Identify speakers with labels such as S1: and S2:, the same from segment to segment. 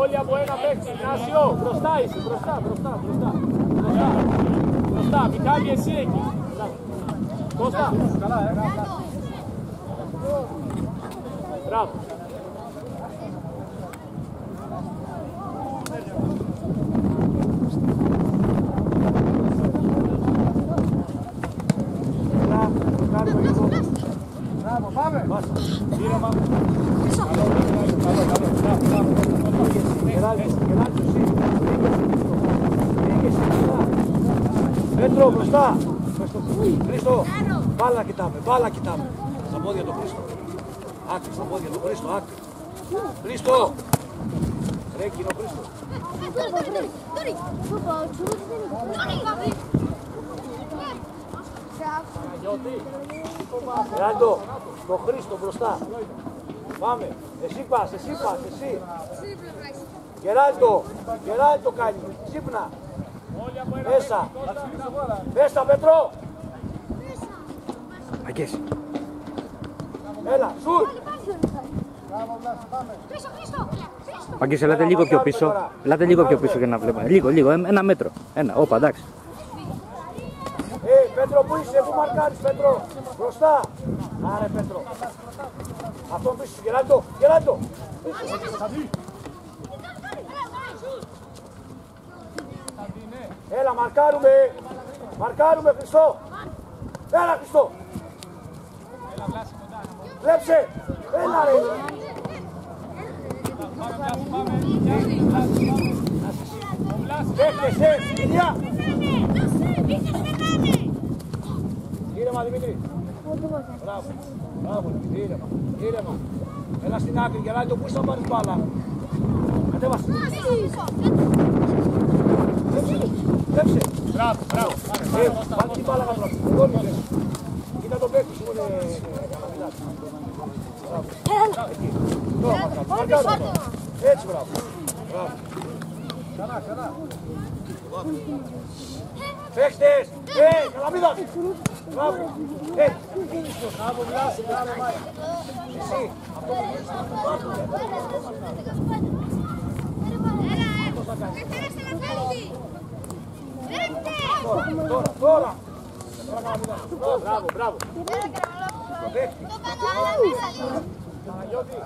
S1: Όλοι από ένα παίκτη. Νάσιο, μπροστά είσαι, μπροστά, μπροστά, μπροστά. Μπροστά, μπροστά. Μιχάλη, εσύ εκεί. Κώστα. Καλά, ε. Μπράβο.
S2: Μπράβο, πάμε.
S1: Ήρεμα. Καλό, καλό, καλό. Μπράβο, μπράβο. Γεράλτο, Γεράλτο, εσύ. Πήγε εσύ, μπροστά. Πέτρο, μπροστά. Χρήστο, μπάλα κοιτάμε, μπάλα κοιτάμε. Στα πόδια του Χρήστο. Άκρη, στα πόδια του Χρήστο, άκρη. Χρήστο. Ρέκει είναι ο Χρήστο. Γεράλτο, το Χρήστο μπροστά. Πάμε. Εσύ πας, εσύ πας, εσύ. Γεράλτο, Γεράλτο κάνει. Ξύπνα. Μέσα. Μέσα, Πέτρο.
S3: Ακές.
S1: Έλα, σουτ.
S3: Παγκές, ελάτε λίγο πιο πίσω. Ελάτε λίγο πιο πίσω για να βλέπουμε. Λίγο, λίγο, ε, ένα μέτρο. Ένα, όπα, εντάξει.
S1: Ε, Πέτρο, πού είσαι, πού μαρκάρεις, Πέτρο; Μπροστά. Άρε, Πέτρο. Αυτόν πίσω, Γεράλτο, Γεράλτο. Έλα, μαρκάρουμε. Μαρκάρουμε, Χριστό. Έλα, Χριστό. Βλέψε. Έλα, ρε. Δέχτεσαι, Ηλία. Ήρεμα, Δημήτρη. Μπράβο. Μπράβο, Δημήτρη, ήρεμα. Ήρεμα. Έλα στην άκρη, Γεράλτο, πού είσαι να πάρεις μπάλα. Κατέβασε. Βλέψε. Βλέψε.
S2: Μπράβο, μπράβο.
S1: Ε, Βάλτε την μπάλα κάτω. Εδώ είναι. Κοίτα τον παίκτη σου, είναι κανονιλάς. Μπράβο. Εκεί. Τώρα, μαρκάρω. Μαρκάρω. Έτσι, μπράβο. Μπράβο.
S2: Ξανά, ξανά.
S1: Παίχτες! Ε, καλαμίδας! Μπράβο! Ε,
S2: Μπράβο, Βλάση, μπράβο, Μάη.
S1: εσύ! Αυτό που γίνεις τώρα, τώρα, τώρα! Τώρα καλαμίδα. Μπράβο, μπράβο! Το παίχτη. Παναγιώτη.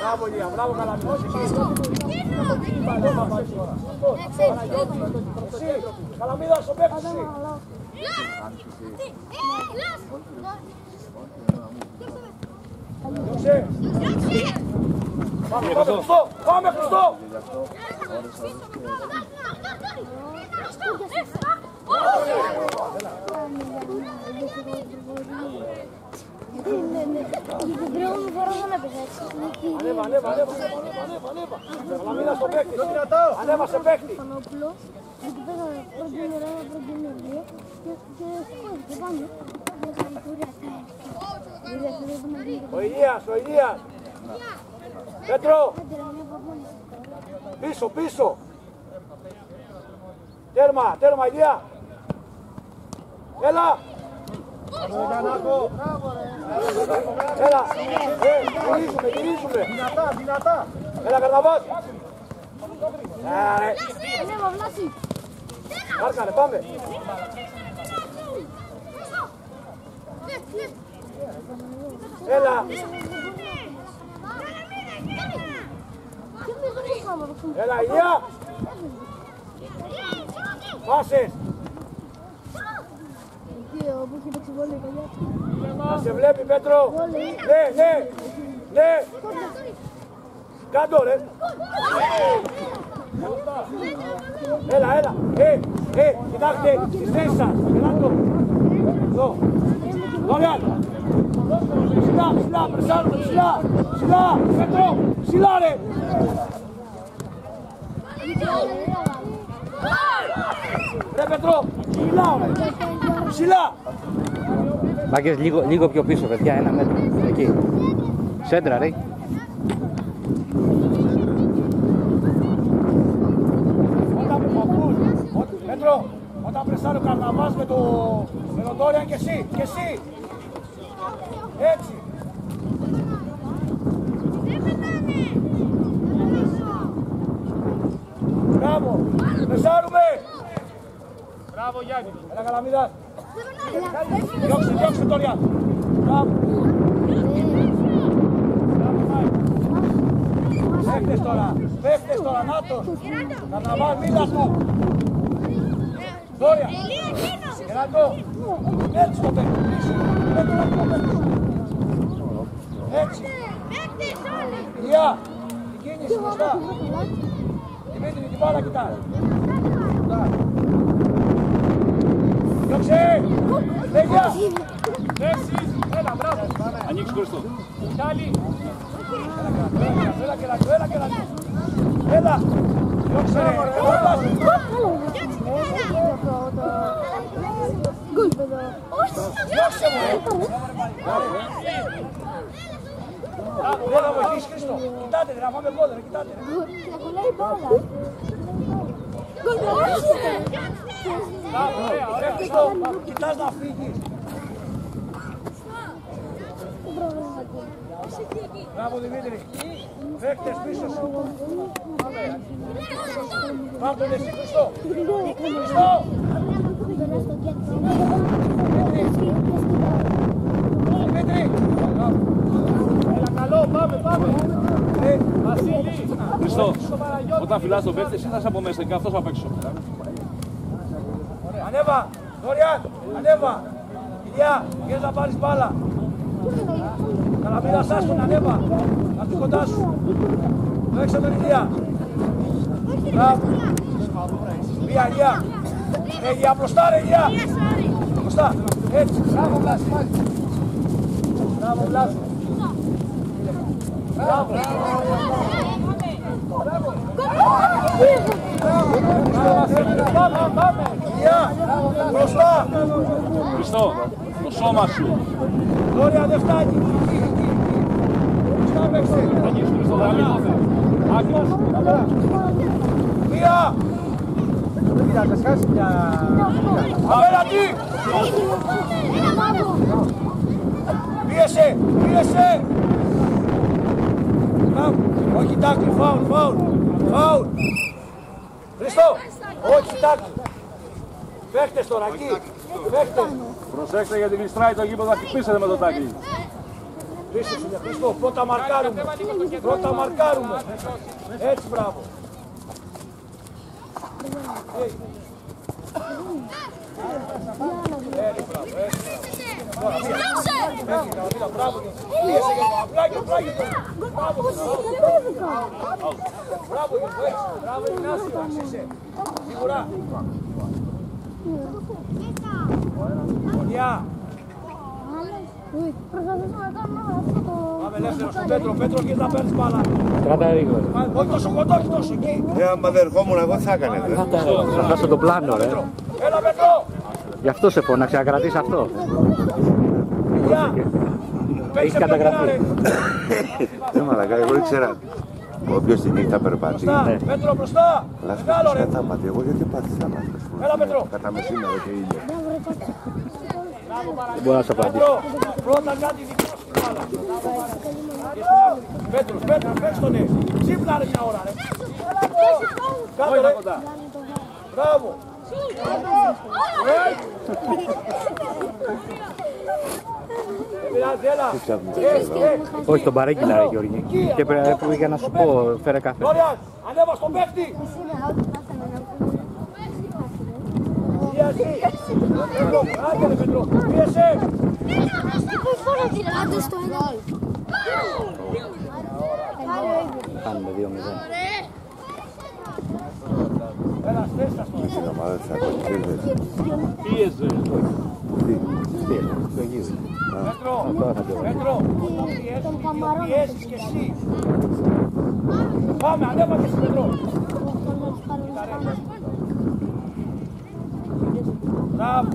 S1: Μπράβο, Λία, μπράβο, καλαμίδα. Τώρα πάει τώρα. Παναγιώτη, εσύ, καλαμίδα στο παίχτη εσύ. Διώξε. Πάμε, πάμε, Χριστό! Πάμε, Χριστό! Ανέβα, ανέβα, ανέβα, ανέβα, ανέβα, ανέβα. Καλαμίδα στο παίχτη. Ανέβα σε παίχτη.
S4: Πανόπουλο, εκεί παίζαμε πρώτη μέρα, πρώτη μέρα και σηκώθηκε πάνω.
S1: Ο Ηλίας, ο Ηλίας. Πέτρο, πίσω, πίσω. Τέρμα, τέρμα, Ηλία. Έλα,
S2: Γιαννάκο.
S1: έλα. Ε, γυρίζουμε, γυρίζουμε.
S2: Δυνατά, δυνατά.
S1: Έλα, Καρναβάς. Ε, ρε.
S4: Ανέβα, Βλάση.
S1: Μάρκανε, πάμε. Έλα,
S4: Και εμείς δεν μπορούσαμε να το πούμε.
S1: Έλα, Ηλία. Πάσες.
S4: Εκεί όπου έχει παίξει βόλιο η καλιά.
S1: Να σε βλέπει, Πέτρο. Ναι, ναι, ναι. Κάτω, ρε. Έλα, έλα. Ε, ε, κοιτάξτε, στις θέσεις σας. Ελάτε. Εδώ. Δόριαν. Ψηλά, ψηλά, πρεσάρουμε, ψηλά. Ψηλά, Πέτρο, ψηλά, ρε. Ρε, Πέτρο, ψηλά, ρε. Ψηλά.
S3: Μπάκες, λίγο, λίγο πιο πίσω, παιδιά, ένα μέτρο. Εκεί. Σέντρα, ρε.
S1: Όταν με παππούς, ό- Πέτρο, όταν πρεσάρει ο καρναβάς με το, με τον Ντόριαν και εσύ, και εσύ. Έτσι. Μπράβο. Μεσάρουμε.
S2: Μπράβο Γιάννη.
S1: Έλα Καλαμίδας. Διώξε, διώξε τώρα. Μπράβο. Παίχτες τώρα. Παίχτες τώρα. Νάτος. Καρναβάλ, μίλα του. Δόρια. Γεράντο. Έτσι το παίχτη. πίσω. Έτσι το παίχτη. Έτσι. Ηλιά. Την κίνηση μπροστά. Δημήτρη, την μπάλα κοιτάς. Μπράβο. Διώξε. Λέγια.
S2: Θέσεις. Έλα, μπράβο. Ανοίξεις Χριστό. Κάλι.
S1: Έλα και λάκο, έλα και λάκο. Έλα. Διώξε. Έλα. Διώξε μου. Δεν θα βοηθήσει Χριστό. Κοιτάτε, ρε, να πάμε γκολ, ρε, κοιτάτε. ρε. Μπράβο, ωραία, ωραία, Χριστό. Κοιτάς να φύγεις. Μπράβο Δημήτρη. Παίκτες πίσω σου. Πάρ' τον εσύ Χριστό. Χριστό. Δημήτρη. Μπράβο.
S2: Έλα, καλό. Πάμε, πάμε.
S1: Ε,
S2: Βασίλη.
S5: Χριστό,
S2: Στο Παναγιώτη.
S5: όταν φυλάς τον παίχτη, εσύ θα είσαι από μέσα και αυτός απ' έξω.
S1: Ανέβα. Δωριάν. Ανέβα. Ηλιά. Βγες να πάρεις μπάλα. Καλαμίδα σας τον ανέβα. Αυτή κοντά σου. Παίξε τον Ηλία. Μπράβο. Ηλία, Ηλία. Ρε Ηλία, μπροστά ρε Ηλία. Μπροστά. Έτσι. Μπράβο Βλάση. Μπράβο Βλάση. Μπράβο.
S2: Πάμε, πάμε.
S1: Ηλία. Μπροστά.
S5: Χριστό, το σώμα σου.
S1: Δώρια δεν φτάνει. Εκεί, εκεί. Μπροστά παίξε.
S5: Ανοίξει Χριστό, δεν αμήνωθε. Άκρος.
S1: Μία. Απέναντι. Πίεσε, πίεσε. Μπράβο. Όχι τάκλι, φάουλ, φάουλ. Φάουλ. Χριστό. Όχι τάκλι. Παίχτες τώρα εκεί. Παίχτες.
S5: Προσέξτε γιατί γλιστράει το γήπεδο, θα χτυπήσετε με το τάκλι.
S1: Πίσω σου είναι Χριστό. Πρώτα μαρκάρουμε. Πρώτα μαρκάρουμε. Έτσι μπράβο. Ε. Έτσι μπράβο. Έτσι μπράβο. Έχει Καραμίδα, μπράβο. Πίεσε για το απλάκι, απλάκι. Μπράβο, μπράβο, Γιώργο, έτσι. Μπράβο, Ιγνάσιο, έτσι είσαι. Σίγουρα. Γωνιά.
S4: Προσπαθούμε να κάνουμε αυτό το...
S1: Πάμε ελεύθερο στον Πέτρο. Πέτρο, εκεί θα παίρνεις μπάλα.
S3: Κράτα λίγο. ρε.
S1: Πάμε, Όχι τόσο κοντό, όχι τόσο εκεί.
S2: Ε, άμα δεν ερχόμουν εγώ, τι θα έκανε. ρε;
S3: Θα χάσω το πλάνο, ρε.
S1: Έλα, Πέτρο.
S3: Γι' αυτό σε φώναξε, να κρατήσεις αυτό.
S1: Γεια. Παίξε
S3: καταγραφεί.
S1: πλατινά, ρε.
S2: Δεν μαλακά, εγώ ήξερα. Όποιος την νύχτα περπατεί.
S1: Μπροστά, Πέτρο, μπροστά.
S2: Αλλά
S1: Μεγάλο, ρε.
S2: θα θάματι. Εγώ γιατί πάθει θάματι.
S1: Έλα, Πέτρο.
S2: Κατά μεσήμερο και ήλιο.
S3: Δεν μπορώ να σε απαντήσω.
S1: Πέτρο, πρώτα κάτι δικό σου μπάλα. Πέτρος, Πέτρος, παίξ' τον, ναι. Ξύπνα, ρε, μια ώρα, ρε. Κάτω, ρε. Μπράβο. Δεν πειράζει, έλα. Ε, ε,
S3: Όχι, τον παρέγγειλα, ρε Γιώργη. Και πρέπει πήγα να σου πω, φέρε καφέ.
S1: Δόριαν, ανέβα στον παίχτη. Πίεση. Πέτρο, άντε, ρε, Πέτρο. Πίεσε.
S4: Άντε στο ένα.
S3: Κάνουμε 2-0.
S1: Έλα, στέστα στο.
S2: Την ομάδα της ακολουθήσεις.
S5: Πίεζε.
S3: Το γύρω.
S1: Πέτρο,
S3: Τώρα θα το δω.
S1: Πέτρο, πιέσεις, πιέσεις και εσύ. Πάμε, ανέβα και εσύ, Πέτρο. Μπράβο.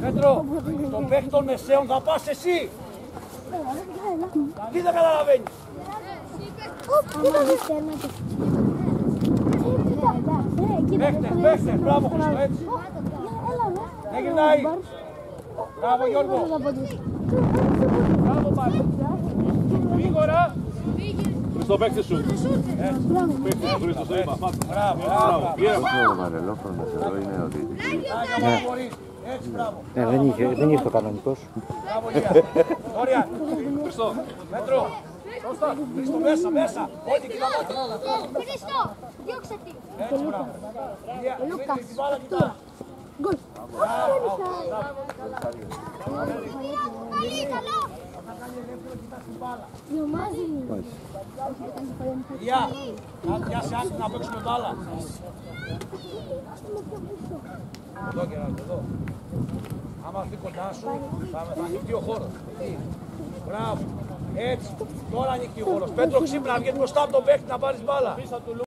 S1: Πέτρο, στον παίχτη των μεσαίων θα πας εσύ. Τι δεν καταλαβαίνεις. Παίχτες, παίχτες, μπράβο Χριστό, έτσι. Δεν γυρνάει. Μπράβο Γιώργο. Μπράβο πάλι.
S2: Γρήγορα.
S5: στο παίκτη σου. Παίκτη σου, Χρήστο, το είπα. Πάτε.
S1: Μπράβο,
S5: Μπράβο.
S1: μπράβο.
S5: Γύρω.
S2: Ο Βαρελόφρονος εδώ είναι ο διαιτητής.
S1: Άγιο μπορεί. Έτσι, μπράβο.
S3: Ναι, δεν, είχε, δεν ήρθε ο κανονικός.
S1: Μπράβο, Λία. Δόριαν.
S5: Χριστό.
S1: Μέτρο. Σωστά. Χρήστο, μέσα, μέσα. Ό,τι κιλαμάτι.
S4: Χριστό, διώξε τη.
S1: Έτσι, μπράβο. Λία,
S4: Λούκας.
S1: ρίχνει την μπάλα κοιτά.
S4: Γκολ. Πολύ καλό. Διομάζει.
S1: Λία, να- για σε άκρη να παίξουμε μπάλα. Εδώ και να εδώ. Άμα έρθει κοντά σου, θα, θα ανοιχτεί ο χώρος. Μπράβο. Έτσι. Τώρα ανοιχτεί ο χώρος. Πέτρο ξύπνα, βγαίνει μπροστά από τον παίχτη να πάρεις μπάλα.